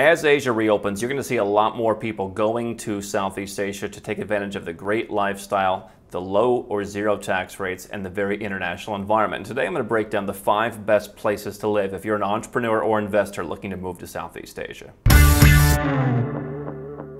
as Asia reopens, you're going to see a lot more people going to Southeast Asia to take advantage of the great lifestyle, the low or zero tax rates, and the very international environment. Today, I'm going to break down the five best places to live if you're an entrepreneur or investor looking to move to Southeast Asia.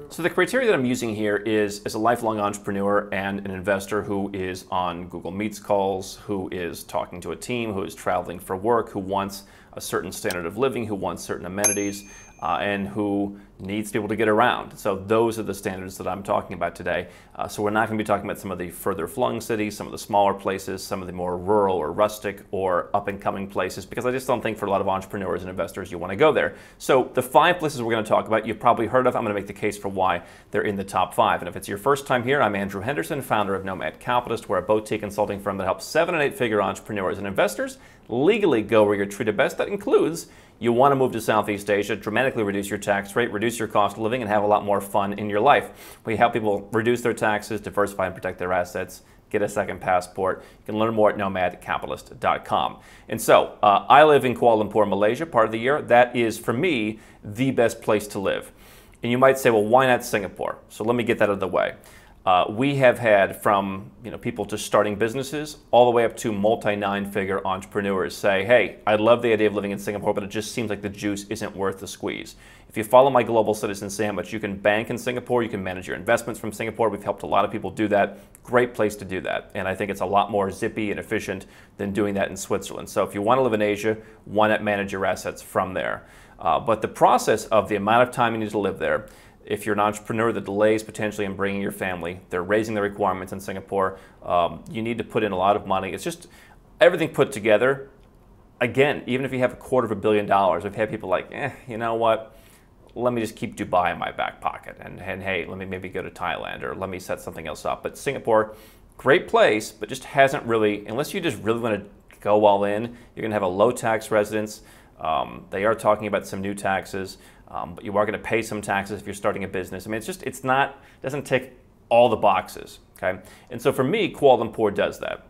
So the criteria that I'm using here is as a lifelong entrepreneur and an investor who is on Google Meets calls, who is talking to a team, who is traveling for work, who wants a certain standard of living, who wants certain amenities, uh, and who needs able to get around. So those are the standards that I'm talking about today. Uh, so we're not going to be talking about some of the further flung cities, some of the smaller places, some of the more rural or rustic or up and coming places, because I just don't think for a lot of entrepreneurs and investors you want to go there. So the five places we're going to talk about, you've probably heard of. I'm going to make the case for why they're in the top five. And if it's your first time here, I'm Andrew Henderson, founder of Nomad Capitalist. We're a boutique consulting firm that helps seven and eight figure entrepreneurs and investors legally go where you're treated best. That includes you want to move to Southeast Asia, dramatically reduce your tax rate, reduce your cost of living, and have a lot more fun in your life. We help people reduce their taxes, diversify and protect their assets, get a second passport. You can learn more at nomadcapitalist.com. And so, uh, I live in Kuala Lumpur, Malaysia, part of the year. That is, for me, the best place to live. And you might say, well, why not Singapore? So let me get that out of the way. Uh, we have had from you know people just starting businesses all the way up to multi nine figure entrepreneurs say, "Hey, I love the idea of living in Singapore, but it just seems like the juice isn't worth the squeeze." If you follow my global citizen sandwich, you can bank in Singapore, you can manage your investments from Singapore. We've helped a lot of people do that. Great place to do that, and I think it's a lot more zippy and efficient than doing that in Switzerland. So if you want to live in Asia, why not manage your assets from there? Uh, but the process of the amount of time you need to live there if you're an entrepreneur, the delays potentially in bringing your family, they're raising the requirements in Singapore. Um, you need to put in a lot of money. It's just everything put together. Again, even if you have a quarter of a billion dollars, I've had people like, eh, you know what? Let me just keep Dubai in my back pocket. And, and hey, let me maybe go to Thailand or let me set something else up. But Singapore, great place, but just hasn't really, unless you just really want to go all in, you're going to have a low tax residence. Um, they are talking about some new taxes. Um, but you are going to pay some taxes if you're starting a business. I mean, it's just, it's not, doesn't tick all the boxes, okay? And so for me, Kuala Lumpur does that.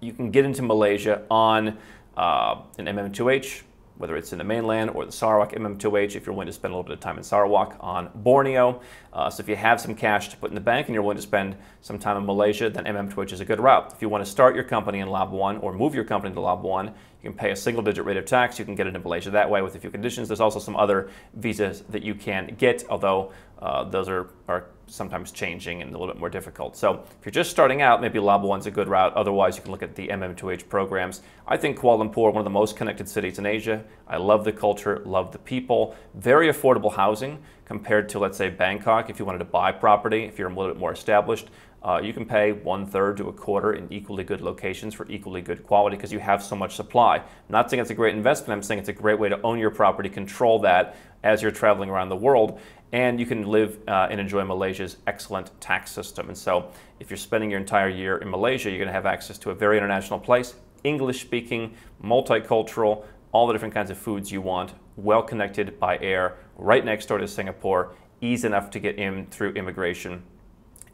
You can get into Malaysia on uh, an MM2H, whether it's in the mainland or the Sarawak MM2H, if you're willing to spend a little bit of time in Sarawak on Borneo. Uh, so if you have some cash to put in the bank and you're willing to spend some time in Malaysia, then MM2H is a good route. If you want to start your company in Labuan or move your company to Labuan, you can pay a single digit rate of tax. You can get into Malaysia that way with a few conditions. There's also some other visas that you can get, although uh, those are, are sometimes changing and a little bit more difficult. So if you're just starting out, maybe Labuan's a good route. Otherwise, you can look at the MM2H programs. I think Kuala Lumpur, one of the most connected cities in Asia. I love the culture, love the people. Very affordable housing compared to, let's say, Bangkok. If you wanted to buy property, if you're a little bit more established, uh, you can pay one third to a quarter in equally good locations for equally good quality because you have so much supply. I'm not saying it's a great investment, I'm saying it's a great way to own your property, control that as you're traveling around the world, and you can live uh, and enjoy Malaysia's excellent tax system. And so, if you're spending your entire year in Malaysia, you're going to have access to a very international place, English speaking, multicultural, all the different kinds of foods you want, well connected by air, right next door to Singapore, easy enough to get in through immigration,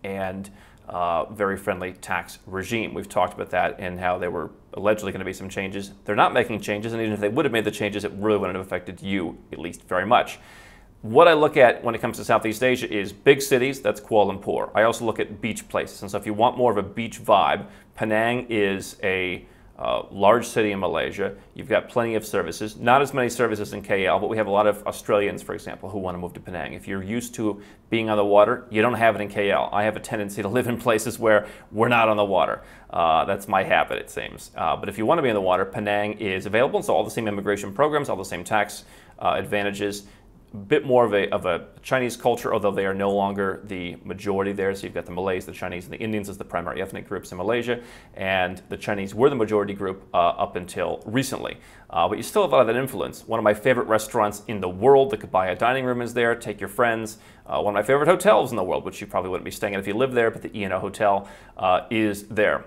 and uh, very friendly tax regime. We've talked about that and how there were allegedly going to be some changes. They're not making changes, and even if they would have made the changes, it really wouldn't have affected you, at least very much. What I look at when it comes to Southeast Asia is big cities, that's Kuala Lumpur. I also look at beach places. And so if you want more of a beach vibe, Penang is a uh, large city in Malaysia. You've got plenty of services. Not as many services in KL, but we have a lot of Australians, for example, who want to move to Penang. If you're used to being on the water, you don't have it in KL. I have a tendency to live in places where we're not on the water. Uh, that's my habit, it seems. Uh, but if you want to be in the water, Penang is available. So all the same immigration programs, all the same tax uh, advantages bit more of a, of a Chinese culture, although they are no longer the majority there. So you've got the Malays, the Chinese, and the Indians as the primary ethnic groups in Malaysia, and the Chinese were the majority group uh, up until recently. Uh, but you still have a lot of that influence. One of my favorite restaurants in the world, the Kebaya Dining Room, is there. Take your friends. Uh, one of my favorite hotels in the world, which you probably wouldn't be staying at if you live there, but the E&O Hotel uh, is there.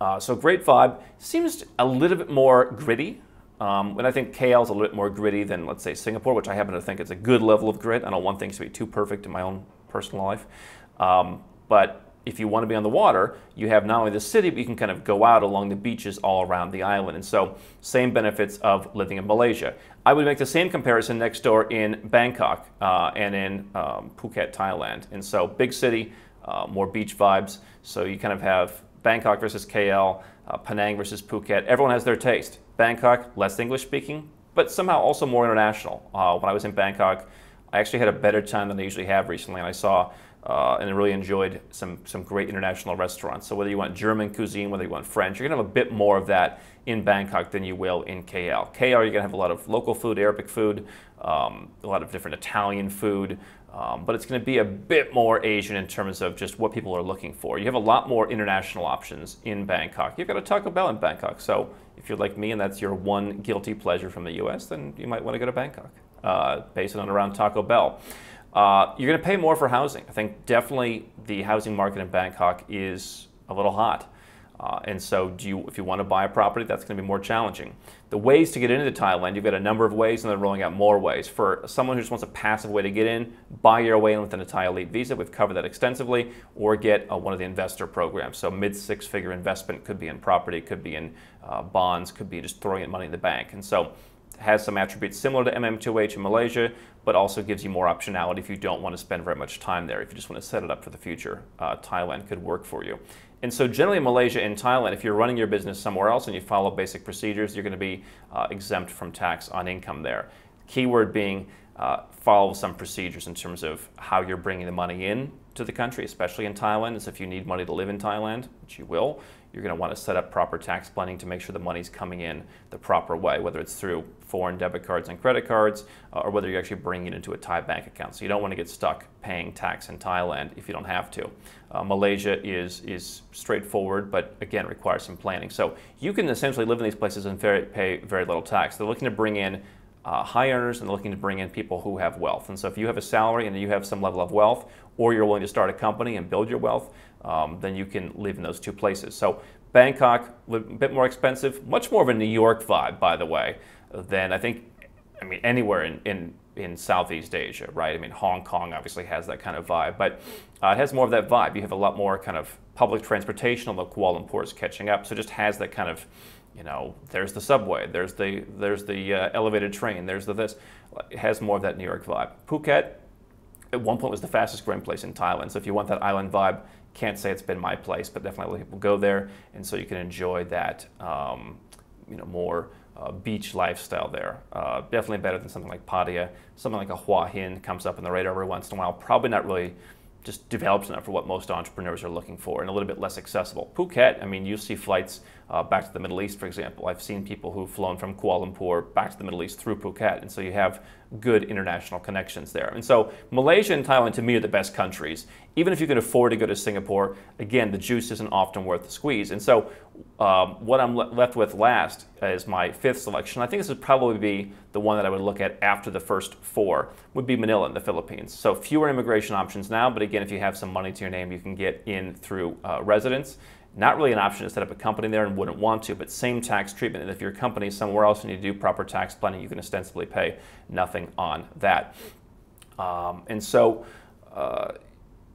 Uh, so great vibe. Seems a little bit more gritty um, and I think KL is a little bit more gritty than, let's say, Singapore, which I happen to think is a good level of grit. I don't want things to be too perfect in my own personal life. Um, but if you want to be on the water, you have not only the city, but you can kind of go out along the beaches all around the island. And so, same benefits of living in Malaysia. I would make the same comparison next door in Bangkok uh, and in um, Phuket, Thailand. And so, big city, uh, more beach vibes. So, you kind of have Bangkok versus KL, uh, Penang versus Phuket. Everyone has their taste. Bangkok, less English speaking, but somehow also more international. Uh, when I was in Bangkok, I actually had a better time than I usually have recently, and I saw uh, and really enjoyed some, some great international restaurants. So whether you want German cuisine, whether you want French, you're gonna have a bit more of that in Bangkok than you will in KL. KL, you're gonna have a lot of local food, Arabic food, um, a lot of different Italian food, um, but it's gonna be a bit more Asian in terms of just what people are looking for. You have a lot more international options in Bangkok. You've got a Taco Bell in Bangkok, so if you're like me and that's your one guilty pleasure from the US, then you might wanna go to Bangkok, uh, based on around Taco Bell. Uh, you're going to pay more for housing. I think definitely the housing market in Bangkok is a little hot. Uh, and so, do you, if you want to buy a property, that's going to be more challenging. The ways to get into Thailand, you've got a number of ways, and they're rolling out more ways. For someone who just wants a passive way to get in, buy your way in with an Thai Elite visa. We've covered that extensively, or get uh, one of the investor programs. So, mid six-figure investment could be in property, could be in uh, bonds, could be just throwing in money in the bank. And so, has some attributes similar to MM2H in Malaysia, but also gives you more optionality if you don't want to spend very much time there. If you just want to set it up for the future, uh, Thailand could work for you. And so generally in Malaysia and Thailand, if you're running your business somewhere else and you follow basic procedures, you're going to be uh, exempt from tax on income there. Keyword being uh, follow some procedures in terms of how you're bringing the money in to the country, especially in Thailand, is if you need money to live in Thailand, which you will, you're going to want to set up proper tax planning to make sure the money's coming in the proper way, whether it's through foreign debit cards and credit cards, uh, or whether you're actually bringing it into a Thai bank account. So you don't want to get stuck paying tax in Thailand if you don't have to. Uh, Malaysia is is straightforward, but again requires some planning. So you can essentially live in these places and very, pay very little tax. They're looking to bring in uh, high earners and looking to bring in people who have wealth. And so if you have a salary and you have some level of wealth, or you're willing to start a company and build your wealth, um, then you can live in those two places. So Bangkok, a bit more expensive, much more of a New York vibe, by the way, than I think, I mean, anywhere in, in, in Southeast Asia, right? I mean, Hong Kong obviously has that kind of vibe, but uh, it has more of that vibe. You have a lot more kind of public transportation, although Kuala Lumpur is catching up, so it just has that kind of you know, there's the subway, there's the there's the uh, elevated train, there's the this. It has more of that New York vibe. Phuket, at one point was the fastest growing place in Thailand. So if you want that island vibe, can't say it's been my place, but definitely people go there, and so you can enjoy that, um, you know, more uh, beach lifestyle there. Uh, definitely better than something like Pattaya. Something like a Hua Hin comes up in the radar every once in a while. Probably not really just developed enough for what most entrepreneurs are looking for and a little bit less accessible. Phuket, I mean, you see flights uh, back to the Middle East, for example. I've seen people who've flown from Kuala Lumpur back to the Middle East through Phuket, and so you have good international connections there. And so Malaysia and Thailand, to me, are the best countries. Even if you can afford to go to Singapore, again, the juice isn't often worth the squeeze. And so um, what I'm le- left with last is my fifth selection. I think this would probably be the one that I would look at after the first four, would be Manila in the Philippines. So fewer immigration options now, but again, if you have some money to your name, you can get in through uh, residence. Not really an option to set up a company there and wouldn't want to, but same tax treatment. And if your company is somewhere else and you do proper tax planning, you can ostensibly pay nothing on that. Um, and so, uh,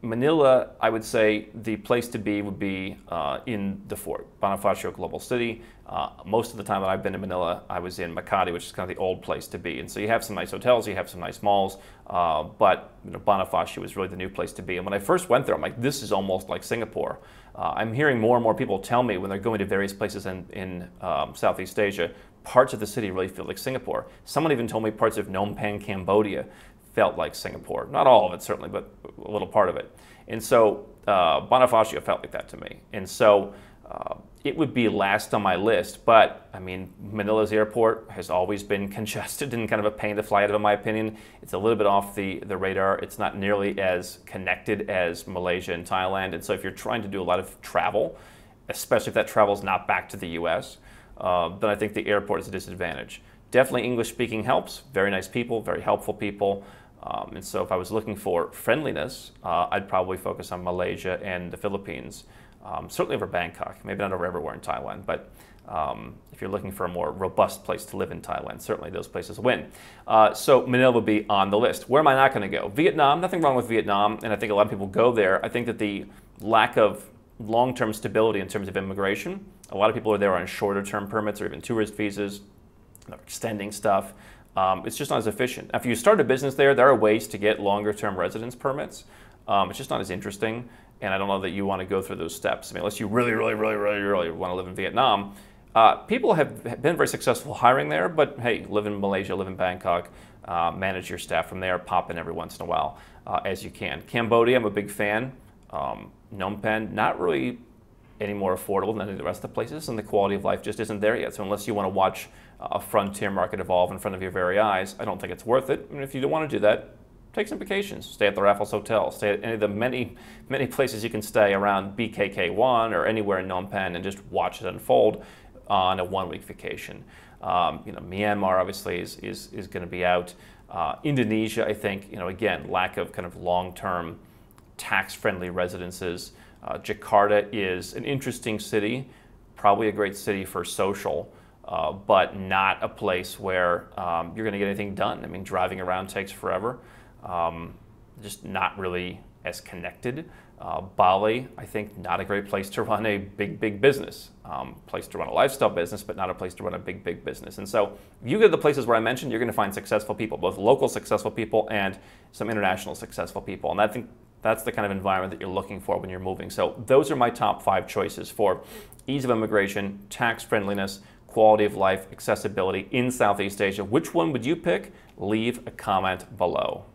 Manila, I would say the place to be would be uh, in the fort, Bonifacio Global City. Uh, most of the time that I've been in Manila, I was in Makati, which is kind of the old place to be. And so you have some nice hotels, you have some nice malls, uh, but you know, Bonifacio is really the new place to be. And when I first went there, I'm like, this is almost like Singapore. Uh, I'm hearing more and more people tell me when they're going to various places in, in um, Southeast Asia, parts of the city really feel like Singapore. Someone even told me parts of Phnom Penh, Cambodia felt like Singapore. Not all of it, certainly, but a little part of it. And so uh, Bonifacio felt like that to me. And so uh, it would be last on my list, but I mean, Manila's airport has always been congested and kind of a pain to fly out of, in my opinion. It's a little bit off the, the radar. It's not nearly as connected as Malaysia and Thailand. And so if you're trying to do a lot of travel, especially if that travel is not back to the US, uh, then I think the airport is a disadvantage. Definitely English speaking helps. Very nice people, very helpful people. Um, and so if I was looking for friendliness, uh, I'd probably focus on Malaysia and the Philippines. Um, certainly over Bangkok, maybe not over everywhere in Thailand, but Um, if you're looking for a more robust place to live in Thailand, certainly those places win. Uh, so Manila would be on the list. Where am I not going to go? Vietnam, nothing wrong with Vietnam, and I think a lot of people go there. I think that the lack of long-term stability in terms of immigration, a lot of people are there on shorter-term permits or even tourist visas. Extending stuff. Um, it's just not as efficient. If you start a business there, there are ways to get longer-term residence permits. Um, it's just not as interesting, and I don't know that you want to go through those steps. I mean, unless you really, really, really, really, really want to live in Vietnam, uh, people have been very successful hiring there, but hey, live in Malaysia, live in Bangkok, uh, manage your staff from there, pop in every once in a while uh, as you can. Cambodia, I'm a big fan. Um, Phnom Penh, not really any more affordable than any of the rest of the places, and the quality of life just isn't there yet. So unless you want to watch a frontier market evolve in front of your very eyes, I don't think it's worth it. And if you don't want to do that, take some vacations. Stay at the Raffles Hotel. Stay at any of the many, many places you can stay around BKK1 or anywhere in Phnom Penh and just watch it unfold on a one-week vacation. Um, you know, Myanmar obviously is, is, is going to be out. Uh, Indonesia, I think, you know, again, lack of kind of long-term tax-friendly residences. Uh, Jakarta is an interesting city, probably a great city for social, uh, but not a place where um, you're going to get anything done. I mean, driving around takes forever. Um, just not really as connected. Uh, Bali, I think, not a great place to run a big, big business. Um, place to run a lifestyle business, but not a place to run a big, big business. And so, if you go to the places where I mentioned, you're going to find successful people, both local successful people and some international successful people. And I think that's the kind of environment that you're looking for when you're moving. So, those are my top five choices for ease of immigration, tax friendliness, quality of life, accessibility in Southeast Asia. Which one would you pick? Leave a comment below.